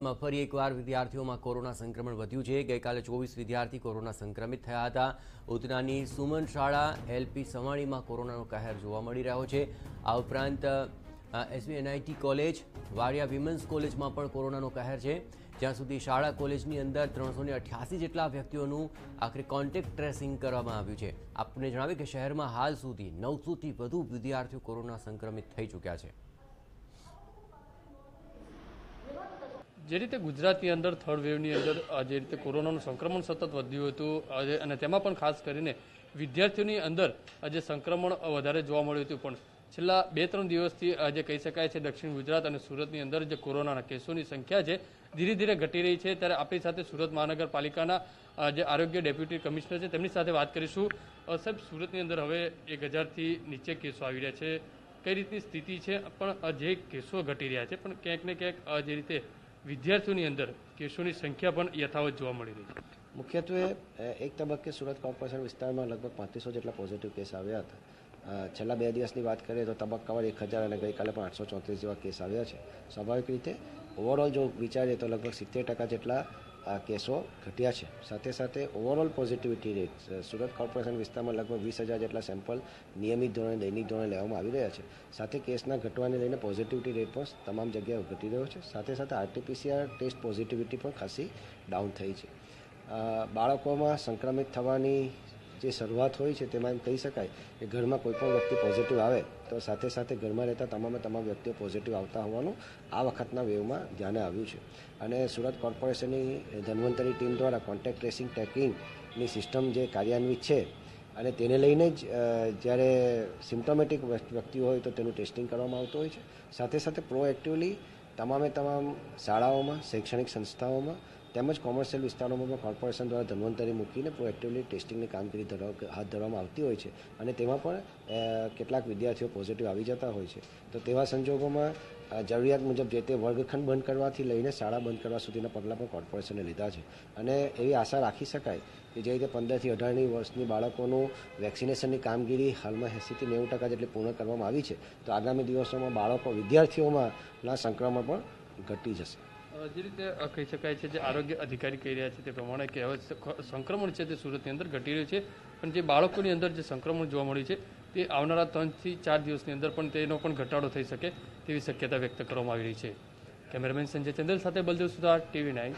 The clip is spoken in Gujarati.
ફરી એકવાર વિદ્યાર્થીઓમાં કોરોના સંક્રમણ વધ્યું છે. ગઈકાલે ચોવીસ વિદ્યાર્થી કોરોના સંક્રમિત થયા હતા. ઉધનાની સુમન શાળા એલપી સવાણીમાં કોરોનાનો કહેર જોવા મળી રહ્યો છે. આ ઉપરાંત SV NIT college, Wadia women's કોલેજમાં પણ કોરોનાનો કહેર છે. જ્યાં સુધી શાળા કોલેજની અંદર ત્રણસો અઠ્યાસી જેટલા વ્યક્તિઓનું આખરે કોન્ટેક્ટ ટ્રેસિંગ કરવામાં આવ્યું છે. આપને જણાવ્યું કે શહેરમાં હાલ સુધી નવસોથી વધુ વિદ્યાર્થીઓ કોરોના સંક્રમિત થઈ ચૂક્યા છે. જે રીતે ગુજરાતની અંદર થર્ડ વેવની અંદર જે રીતે કોરોનાનું સંક્રમણ સતત વધ્યું હતું અને તેમાં પણ ખાસ કરીને વિદ્યાર્થીઓની અંદર આજે સંક્રમણ વધારે જોવા મળ્યું હતું. પણ છેલ્લા બે ત્રણ દિવસથી આજે કહી શકાય છે દક્ષિણ ગુજરાત અને સુરતની અંદર જે કોરોનાના કેસોની સંખ્યા છે, ધીરે ધીરે ઘટી રહી છે. ત્યારે આપણી સાથે સુરત મહાનગરપાલિકાના જે આરોગ્ય ડેપ્યુટી કમિશનર છે, તેમની સાથે વાત કરીશું. સાહેબ, સુરતની અંદર હવે એક હજારથી નીચે કેસો આવી રહ્યા છે. કઈ રીતની સ્થિતિ છે? પણ જે કેસો ઘટી રહ્યા છે, પણ ક્યાંક ને ક્યાંક જે રીતે વિદ્યાર્થીઓની અંદર કેસોની સંખ્યા પણ યથાવત જોવા મળી રહી છે. મુખ્યત્વે એક તબક્કે સુરત કોર્પોરેશન વિસ્તારમાં લગભગ પાંત્રીસો જેટલા પોઝિટિવ કેસ આવ્યા હતા. છેલ્લા બે દિવસની વાત કરીએ તો તબક્કાવાર એક હજાર અને ગઈકાલે પણ આઠસો ચોત્રીસ જેવા કેસ આવ્યા છે. સ્વાભાવિક રીતે ઓવરઓલ જો વિચારીએ તો લગભગ સિત્તેર ટકા જેટલા કેસો ઘટ્યા છે. સાથે સાથે overall positivity rate Surat corporation વિસ્તારમાં લગભગ વીસ હજાર જેટલા સેમ્પલ નિયમિત ધોરણે, દૈનિક ધોરણે લેવામાં આવી રહ્યા છે. સાથે કેસના ઘટવાને લઈને પોઝિટિવિટી રેટ પણ તમામ જગ્યાએ ઘટી રહ્યો છે. સાથે સાથે આરટીપીસીઆર ટેસ્ટ પોઝિટિવિટી પણ ખાસી ડાઉન થઈ છે. બાળકોમાં સંક્રમિત થવાની જે શરૂઆત હોય છે તેમાં એમ કહી શકાય કે ઘરમાં કોઈ પણ વ્યક્તિ પોઝિટિવ આવે, તો સાથે સાથે ઘરમાં રહેતા તમામે તમામ વ્યક્તિઓ પોઝિટિવ આવતા હોવાનું આ વખતના વેવમાં ધ્યાને આવ્યું છે. અને સુરત કોર્પોરેશનની ધન્વંતરી ટીમ દ્વારા કોન્ટેક્ટ ટ્રેસિંગ ટ્રેકિંગની સિસ્ટમ જે કાર્યાન્વિત છે, અને તેને લઈને જ જ્યારે સિમ્ટોમેટિક વ્યક્તિઓ હોય તો તેનું ટેસ્ટિંગ કરવામાં આવતું હોય છે. સાથે સાથે પ્રોએક્ટિવલી તમામે તમામ શાળાઓમાં, શૈક્ષણિક સંસ્થાઓમાં તેમજ કોમર્શિયલ વિસ્તારોમાં પણ કોર્પોરેશન દ્વારા ધન્વંતરી મૂકીને પ્રોએક્ટિવલી ટેસ્ટિંગની કામગીરી ધરાવ, હાથ ધરવામાં આવતી હોય છે. અને તેમાં પણ કેટલાક વિદ્યાર્થીઓ પોઝિટિવ આવી જતા હોય છે. તો તેવા સંજોગોમાં જરૂરિયાત મુજબ જે તે વર્ગખંડ બંધ કરવાથી લઈને શાળા બંધ કરવા સુધીના પગલાં પણ કોર્પોરેશને લીધા છે. અને એવી આશા રાખી શકાય કે જે રીતે પંદરથી અઢારની વર્ષની બાળકોનું વેક્સિનેશનની કામગીરી હાલમાં એંસીથી નેવું ટકા જેટલી પૂર્ણ કરવામાં આવી છે, તો આગામી દિવસોમાં બાળકો વિદ્યાર્થીઓમાં ના સંક્રમણ પણ ઘટી જશે. જે રીતે કહી શકાય છે, જે આરોગ્ય અધિકારી કહી રહ્યા છે તે પ્રમાણે કે હવે સંક્રમણ છે તે સુરતની અંદર ઘટી રહ્યું છે. પણ જે બાળકોની અંદર જે સંક્રમણ જોવા મળ્યું છે, તે આવનારા ત્રણથી ચાર દિવસની અંદર પણ તેનો પણ ઘટાડો થઈ શકે તેવી શક્યતા વ્યક્ત કરવામાં આવી રહી છે. કેમેરામેન સંજય ચંદેલ સાથે બલદેવ સુધાર, ટીવી નાઇન.